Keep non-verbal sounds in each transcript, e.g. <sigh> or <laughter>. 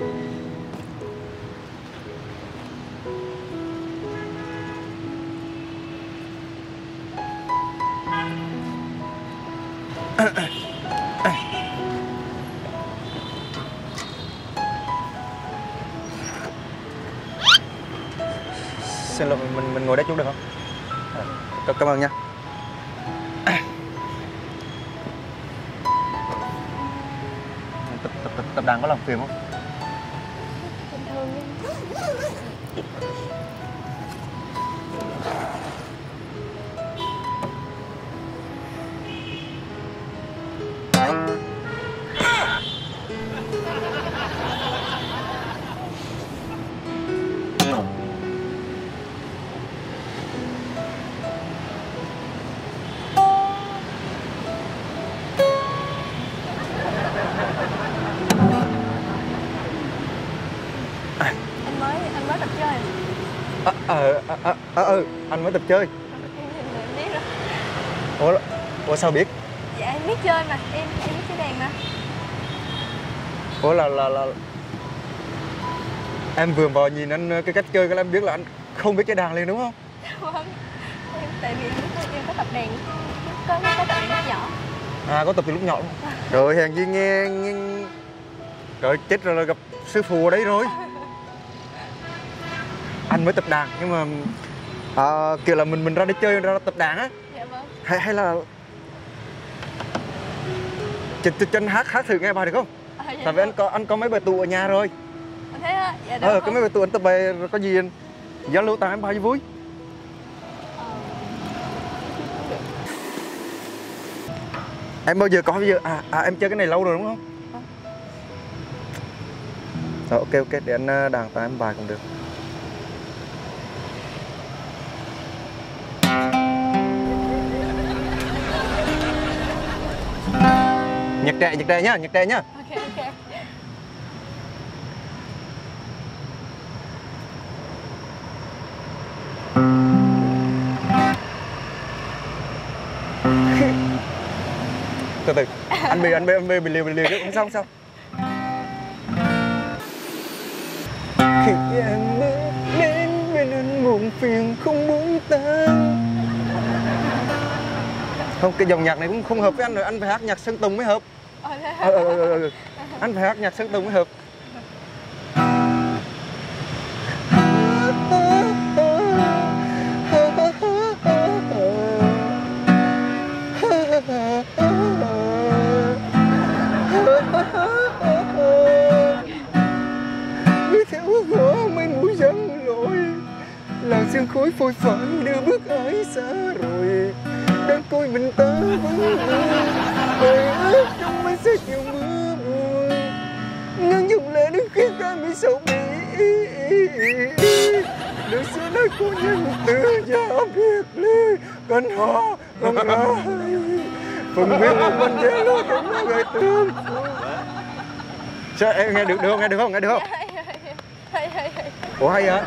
<coughs> xin lỗi mình mình ngồi đây chút được không? À, c cảm, cảm ơn nha. <coughs> Tập, tập, tập, tập đàn có làm phiền không? À, ờ à, à, à, ừ anh mới tập chơi. Em biết rồi ủa, ủa sao biết? Dạ em biết chơi mà em em biết chơi đàn mà. Ủa là là là em vừa vào nhìn anh cái cách chơi cái là em biết là anh không biết chơi đàn liền đúng không? Vâng em tại vì em em có tập đàn có có tập lúc nhỏ. À có tập từ lúc nhỏ rồi hèn gì nghe, nghe trời chết rồi là gặp sư phụ ở đấy rồi anh mới tập đàn nhưng mà à, kiểu là mình mình ra đi chơi ra tập đàn á. Dạ vâng. Hay hay là cho, cho, cho anh hát hát thử nghe bài được không? À, tại vì anh có anh có mấy bài tụ ở nhà rồi. Vâng. thế á dạ được ờ có mấy bài tụ anh tập bài có gì anh giao lưu tặng em bài cho vui. Ờ, em bao giờ có bao giờ à, à em chơi cái này lâu rồi đúng không? Vâng. rồi ok ok để anh ờ, đàn tặng em bài cũng được nhạc trẻ nhạc trẻ nhá nhạc trẻ nhá. Ok ok. <laughs> Từ từ. Anh bị anh bị anh bị bị liều bị liều chứ không sao không sao. Khi em bước đến bên anh muộn phiền không muốn tan không cái dòng nhạc này cũng không hợp với anh rồi anh phải hát nhạc sơn tùng mới hợp ờ thế ờ, ờ, ờ, ờ, anh phải hát nhạc sơn tùng mới hợp. Đời xưa nói cô nhân từ gia biệt ly Cần họ không ai Phần biết một mình dễ lo cũng là người thương Sao em nghe được được không? Nghe được không? Nghe được không? hay hay hay hay Ủa hay hả?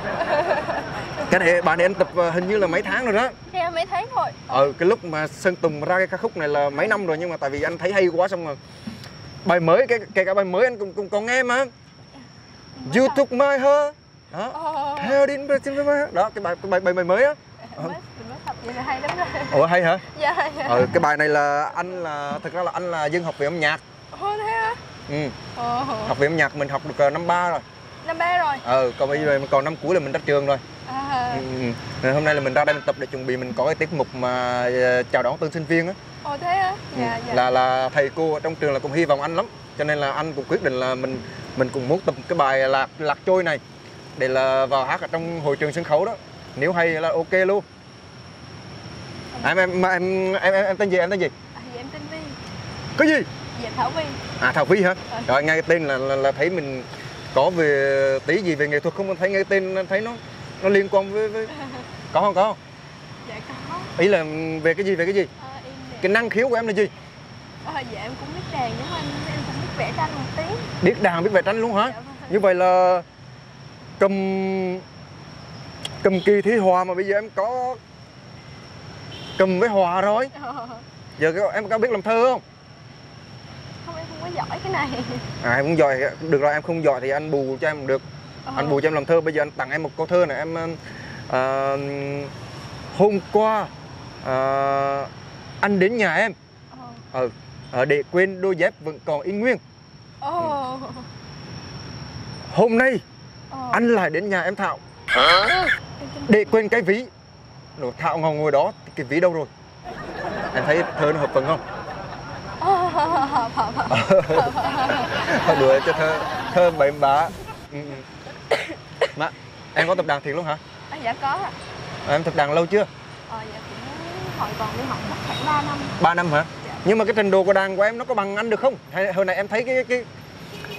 Cái này bạn này anh tập hình như là mấy tháng rồi đó Em mấy tháng thôi Ờ cái lúc mà Sơn Tùng ra cái ca khúc này là mấy năm rồi nhưng mà tại vì anh thấy hay quá xong rồi bài mới cái kể cả bài mới anh cũng cũng còn nghe mà You took my heart đó. Ờ, trên với đó cái bài cái bài bài, bài mới á. Tập vậy là hay lắm rồi. Ủa hay hả? Dạ dạ. Ờ cái bài này là anh là thực ra là anh là dân học viện âm nhạc. Ồ thế á ừ. Ồ. Học viện âm nhạc mình học được ờ, năm ba rồi. Năm ba rồi. Ờ còn bây giờ còn năm cuối là mình ra trường rồi. À, ừ. ừ. Hôm nay là mình ra đây mình tập để chuẩn bị mình có cái tiết mục mà ờ, chào đón tân sinh viên á. Ồ thế á Ừ, dạ dạ. là là thầy cô ở trong trường là cũng hy vọng anh lắm. Cho nên là anh cũng quyết định là mình mình cũng muốn tập cái bài lạc lạc trôi này để là vào hát ở trong hội trường sân khấu đó. Nếu hay là ok luôn. Em em mà em em em, em tên gì em tên gì? À, dạ em tên Vi cái gì? Dạ Thảo Vi à thảo vi hả? Ờ. rồi nghe tên là, là là thấy mình có về tí gì về nghệ thuật không? Thấy nghe tên thấy nó nó liên quan với, với... <laughs> có không có không? Dạ có. Ý là về cái gì về cái gì? À, em dạ. cái năng khiếu của em là gì? À, dạ em cũng biết đàn giống anh em cũng biết vẽ tranh một tí. Biết đàn biết vẽ tranh luôn hả? Dạ vâng. Như vậy là cầm cầm kỳ thi hòa mà bây giờ em có cầm với hòa rồi Ờ, giờ em có biết làm thơ không không em không có giỏi cái này À em không giỏi được rồi em không giỏi thì anh bù cho em được. Ờ. Anh bù cho em làm thơ. Bây giờ anh tặng em một câu thơ này em ờ, hôm qua ờ, anh đến nhà em Ờ. ừ, ờ, để quên đôi dép vẫn còn in nguyên. Ồ. Hôm nay Ờ. anh lại đến nhà em Thảo tin- để quên cái ví. Rồi Thảo ngồi ngồi đó thì cái ví đâu rồi? Em thấy thơ nó hợp phần không? Ờ, hợp, <laughs> đùa cho thơ thơ bậy bạ. Ừ, ừ. Mà em có tập đàn thiệt luôn hả? À, dạ có ạ Em tập đàn lâu chưa? Ờ, dạ cũng hồi còn đi học mất khoảng 3 năm 3 năm hả? Dạ. Nhưng mà cái trình độ của đàn của em nó có bằng anh được không? Hồi này em thấy cái cái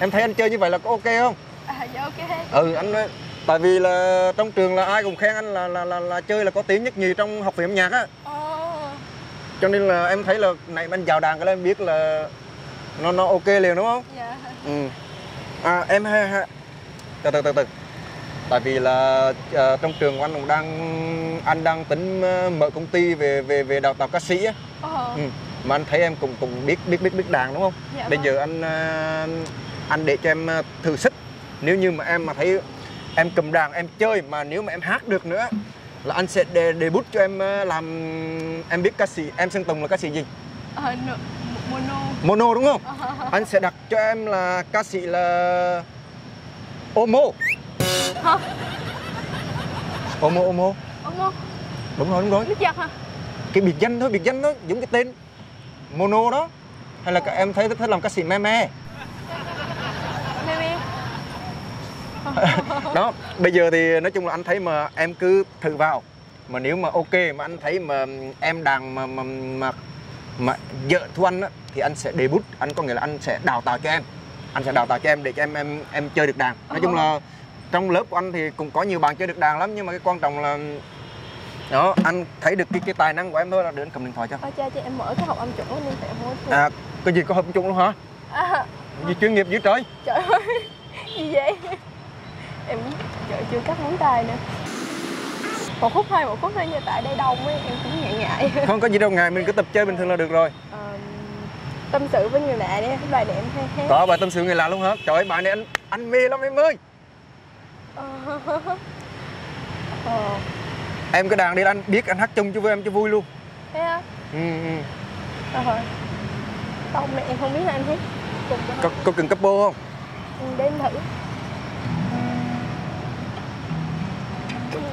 em thấy anh chơi như vậy là có ok không? À, dạ ok Ừ anh nói- tại vì là trong trường là ai cũng khen anh là là là, là chơi là có tiếng nhất nhì trong học viện âm nhạc á. Ờ. Cho nên là em thấy là này anh vào đàn cái là em biết là nó nó ok liền đúng không? dạ Ừ. À em ha, ha. từ từ từ từ. Tại vì là ờ, trong trường của anh cũng đang anh đang tính ờ, mở công ty về về về đào tạo ca sĩ á. Ờ. Ừ. Mà anh thấy em cũng cũng biết biết biết biết đàn đúng không? Dạ Bây vâng. giờ anh ờ, anh để cho em thử sức. Nếu như mà em mà thấy em cầm đàn em chơi mà nếu mà em hát được nữa là anh sẽ đề, bút cho em ờ, làm em biết ca sĩ em Sơn Tùng là ca sĩ gì? Ờ, mono Mono đúng không? Ờ. Anh sẽ đặt cho em là ca sĩ là Omo. Hả? Omo Omo. Omo Đúng rồi đúng rồi. Nước giặt hả? Cái biệt danh thôi, biệt danh thôi, giống cái tên Mono đó. Hay là các em thấy thích làm ca sĩ me me. Mê mê <laughs> đó bây giờ thì nói chung là anh thấy mà em cứ thử vào. Mà nếu mà ok mà anh thấy mà em đàn mà mà mà, mà vợ thu anh á thì anh sẽ đề bút anh có nghĩa là anh sẽ đào tạo cho em. Anh sẽ đào tạo cho em để cho em em em chơi được đàn. Nói chung là trong lớp của anh thì cũng có nhiều bạn chơi được đàn lắm nhưng mà cái quan trọng là đó anh thấy được cái cái tài năng của em thôi là để anh cầm điện thoại cho. Ờ, cha cho em mở cái học âm chuẩn nên phải hối à cái gì có hợp chung luôn hả? À, gì chuyên nghiệp dữ trời. Trời ơi <laughs> Gì vậy Em trời chưa cắt móng tay nữa. Một phút thôi, một phút thôi nha Tại đây đông ấy, em cũng ngại ngại. <laughs> Không có gì đâu ngại mình cứ tập chơi bình thường là được rồi. Ờ, Tâm sự với người lạ đi Cái bài này em hay hát có bài tâm sự người lạ luôn hả? Trời ơi bài này anh anh mê lắm em ơi. Ờ. <laughs> Ờ, em cái đàn đi anh biết anh hát chung cho với em cho vui luôn. Thế á? Ừ, ừ. Ờ. Tông này em không biết là anh hát cùng có, có cần capo không? Ừ, Để em thử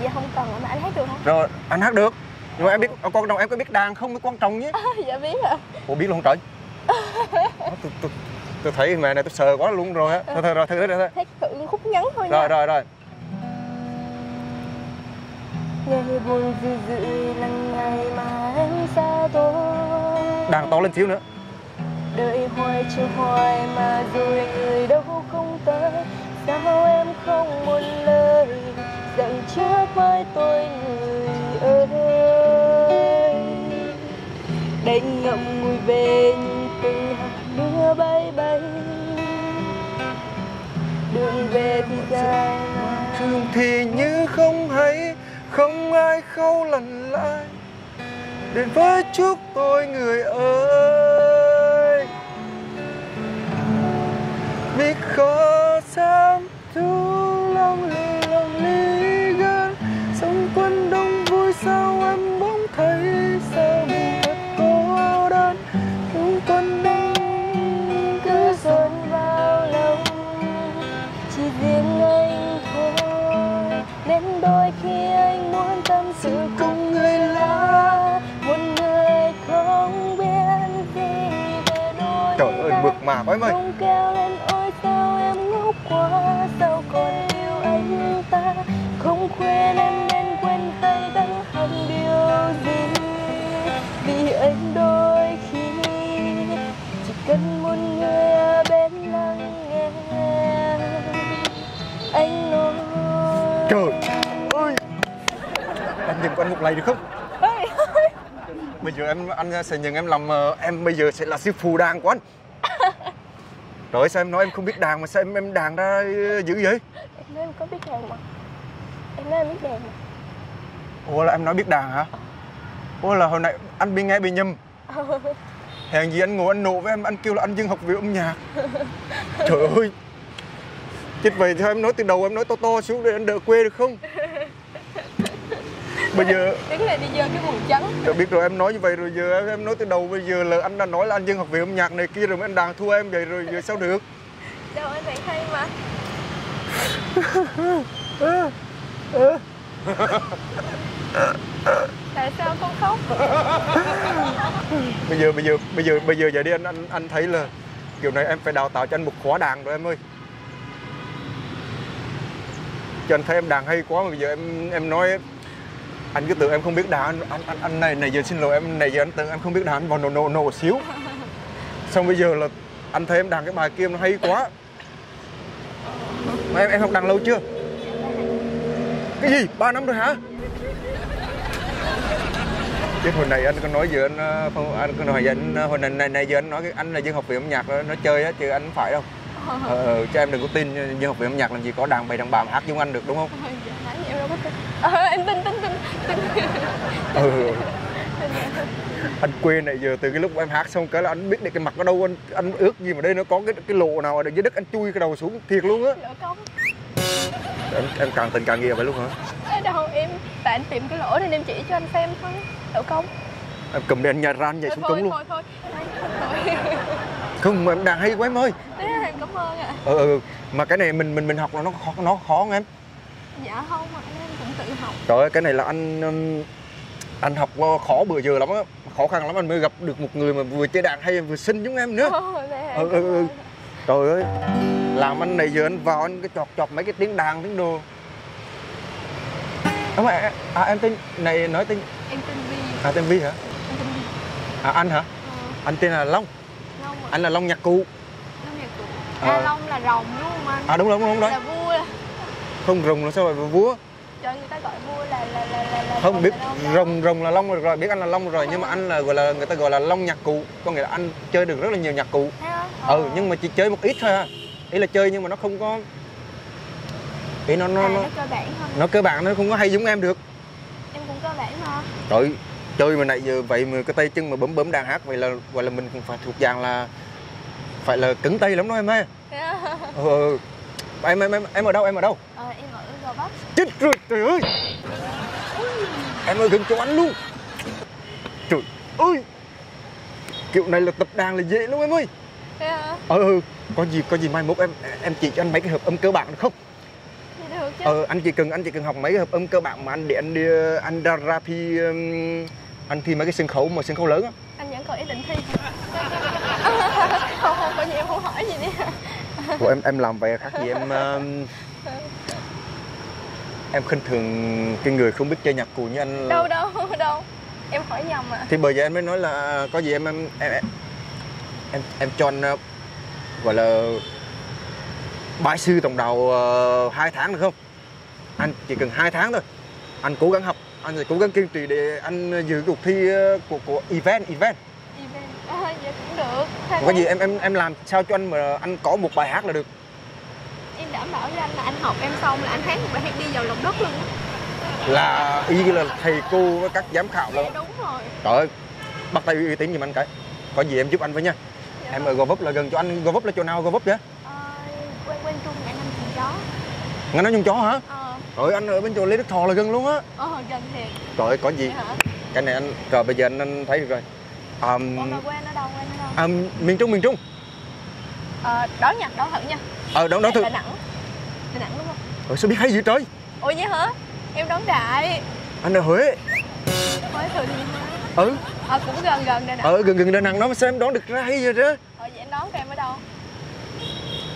Vậy không cần mà anh hát được không? rồi anh hát được. Nhưng mà em biết quan trọng em có biết đàn không? Mới quan trọng nhé <laughs> dạ biết ạ ủa biết luôn trời. <laughs> Tôi, tôi, tôi thấy mẹ này tôi sợ quá luôn rồi á. Thôi thôi rồi thử thôi. Hát thử khúc ngắn thôi nha. Rồi rồi rồi. Ngày buồn dữ dữ là ngày mà em xa tôi đàn to lên xíu nữa. Đợi hoài chờ hoài mà rồi người đâu không tới. Sao em không một lời rằng trước với tôi người ơi Đành ngậm ngùi về nhìn từng hạt mưa bay bay. Đường về thì dài thường thì như không hay, không ai khâu lần lại đến với chúc tôi người ơi. Biết khó sao em ơi không kêu lên ôi sao em ngốc quá sao còn yêu anh ta? Không khuyên em nên quên hay đắng hận điều gì vì anh đôi khi chỉ cần một người ở bên lắng nghe. Anh nói trời ơi! Anh dừng của anh một lạy được không? Bây giờ anh anh sẽ nhận em làm ờ, em bây giờ sẽ là sư phụ đàn của anh trời ơi, sao em nói em không biết đàn mà sao em em đàn ra dữ vậy? Em nói em có biết đàn mà. Em nói em biết đàn mà. Ủa là em nói biết đàn hả? Ủa là hồi nãy anh bị nghe bị nhầm. <laughs> Hèn gì anh ngồi anh nộ với em anh kêu là anh dừng học viện âm nhạc. Trời ơi. Chết vậy thôi em nói từ đầu em nói to to xuống để anh đỡ quê được không bây giờ đứng này đi vô cái quần trắng. Trời biết rồi em nói như vậy rồi giờ em, em nói từ đầu bây giờ là anh đã nói là anh dân học viện âm nhạc này kia rồi mà anh đàn thua em vậy rồi giờ sao được? Đâu anh thấy hay mà. Tại sao con khóc? Bây giờ bây giờ bây giờ bây giờ vậy đi anh anh anh thấy là kiểu này em phải đào tạo cho anh một khóa đàn rồi em ơi. Cho anh thấy em đàn hay quá mà bây giờ em em nói anh cứ tưởng em không biết đàn anh anh anh, anh này này giờ xin lỗi em này giờ anh tưởng em không biết đàn anh vào nổ nổ nổ xíu. Xong bây giờ là anh thấy em đàn cái bài kia nó hay quá. Mà em em học đàn lâu chưa? Cái gì? Ba năm rồi hả? Chứ hồi này anh có nói giờ anh không anh có nói giờ anh ờ, hồi này này, này giờ anh nói cái anh là dân học viện âm nhạc đó, nó chơi á chứ anh không phải đâu. Ờ, cho em đừng có tin dân học viện âm nhạc làm gì có đàn bày đàn bà mà hát giống anh được đúng không? Dạ, dạ, dạ đâu có tin. Ờ, em tin tin tin. Tin. Ừ. anh quê này giờ từ cái lúc em hát xong cái là anh biết được cái mặt ở đâu anh anh ước gì mà đây nó có cái cái lộ nào ở dưới đất anh chui cái đầu xuống thiệt luôn á. Em em càng tình càng nghi vậy luôn hả? Ở đâu em tại anh tìm cái lỗ nên em chỉ cho anh xem thôi. Lỗ công em cầm đèn nhà ran vậy xuống cống luôn. thôi thôi. Không mà em đàn hay quá em ơi. Cảm ơn ạ. Ừ, ừ, mà cái này mình mình mình học là nó khó nó khó không em dạ không ạ em cũng tự học Trời ơi, cái này là anh um, anh học khó bữa giờ lắm á, khó khăn lắm anh mới gặp được một người mà vừa chơi đàn hay vừa xinh giống em nữa. À, Ừ, ừ, ừ. Trời ơi, làm anh này giờ anh vào anh cái chọt chọt mấy cái tiếng đàn tiếng đồ. À, mà, à, em tên này nói tên em tên Vi à tên Vi hả? em tên Vi À anh hả? ờ, Anh tên là Long. Long ạ Anh là Long Nhạc Cụ. Long nhà cụ Ờ. à Long là rồng đúng không anh À đúng đúng đúng đấy. là vua Không rồng là sao lại vúa? trời người ta gọi vua là là là là, là Không biết là rồng rồng là Long rồi, rồi biết anh là Long rồi nhưng mà anh là gọi là người ta gọi là Long Nhạc Cụ, có nghĩa là anh chơi được rất là nhiều nhạc cụ. Ừ nhưng mà chỉ chơi một ít thôi à. Ý là chơi nhưng mà nó không có ý nó nó à, nó, nó cơ bản nó cơ bản nó không có hay giống em được. Em cũng cơ bản mà. Trời chơi mà nãy giờ vậy mà cái tay chân mà bấm bấm đàn hát vậy là gọi là mình cũng phải thuộc dạng là phải là cứng tay lắm đó em ơi. Ừ, ừ. Em em em em ở đâu em ở đâu? Ờ, em ở Gò Vấp chết rồi trời ơi. Em ở gần chỗ anh luôn. Trời ơi. Kiểu này là tập đàn là dễ lắm em ơi. Thế á? ừ, ừ có gì có gì mai mốt em em chỉ cho anh mấy cái hợp âm cơ bản được không? Thì được chứ. Ờ anh chỉ cần anh chỉ cần học mấy cái hợp âm cơ bản mà anh để anh đi anh ra ra thi um, anh thi mấy cái sân khấu mà sân khấu lớn á. Anh vẫn còn ý định thi. <laughs> Không không có gì em không hỏi gì đi Ủa, em em làm vậy khác gì em um, em khinh thường cái người không biết chơi nhạc cụ như anh đâu đâu đâu. Em hỏi nhầm à thì bởi vậy anh mới nói là có gì em em em em, em, em cho anh uh, gọi là bãi sư tổng đầu uh, hai tháng được không? Anh chỉ cần hai tháng thôi. Anh cố gắng học anh sẽ cố gắng kiên trì để anh dự cuộc thi uh, của của event event được Hai có gì em em em làm sao cho anh mà anh có một bài hát là được? Em đảm bảo với anh là anh học em xong là anh hát một bài hát đi vào lòng đất luôn là ý là thầy cô với các giám khảo là dạ đúng rồi. Trời ơi bắt tay uy tín giùm anh cái. Có gì em giúp anh với nha. Dạ. em ở gò vấp là gần chỗ anh. Gò vấp là chỗ nào? Gò vấp vậy? Ờ, quen quen trung ngã năm chừng chó. Nghe nói nhung chó hả? Ờ. Trời anh ở bên chỗ lê đức thọ là gần luôn á. Ờ gần thiệt. Trời ơi, có gì? Vậy hả cái này anh rồi bây giờ anh, anh thấy được rồi um, ủa mà quen ở đâu quen ở đâu? Um, miền trung miền trung. Ờ đón nha đón thử nha. Ờ đón đón Đà thử. Nẵng. Đà nẵng đúng không? Rồi sao biết hay gì trời? Ủa vậy hả? Em đón đại. Anh ở huế. Mới thử đi Huế. ừ. Ờ cũng gần gần đà nẵng. Ở gần gần đà nẵng đó mà sao em đón được ra hay vậy đó? Ờ vậy anh đón em ở đâu?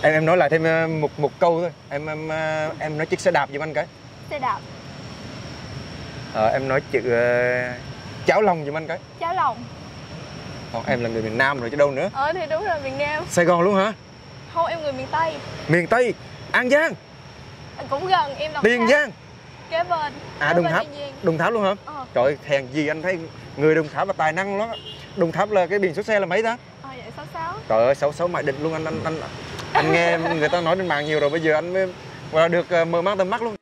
Em em nói lại thêm ờ, một một câu thôi. Em em ờ, em nói chiếc xe đạp giùm anh cái. Xe đạp. Ờ, em nói chữ ờ, cháo lòng giùm anh cái. Cháo lòng còn em là người miền nam rồi chứ đâu nữa. Ờ thì đúng rồi miền nam. Sài gòn luôn hả? Không em người miền tây. Miền tây an giang. Cũng gần em đồng tiền giang. Kế bên à đồng tháp. Đồng tháp luôn hả? Ờ. Trời ơi, hèn gì anh thấy người đồng tháp là tài năng lắm. Đồng tháp là cái biển số xe là mấy ta? Ờ vậy sáu sáu. Trời ơi sáu sáu mại định luôn anh anh anh anh nghe người ta nói trên mạng nhiều rồi bây giờ anh mới là được ờ, mở mang tầm mắt luôn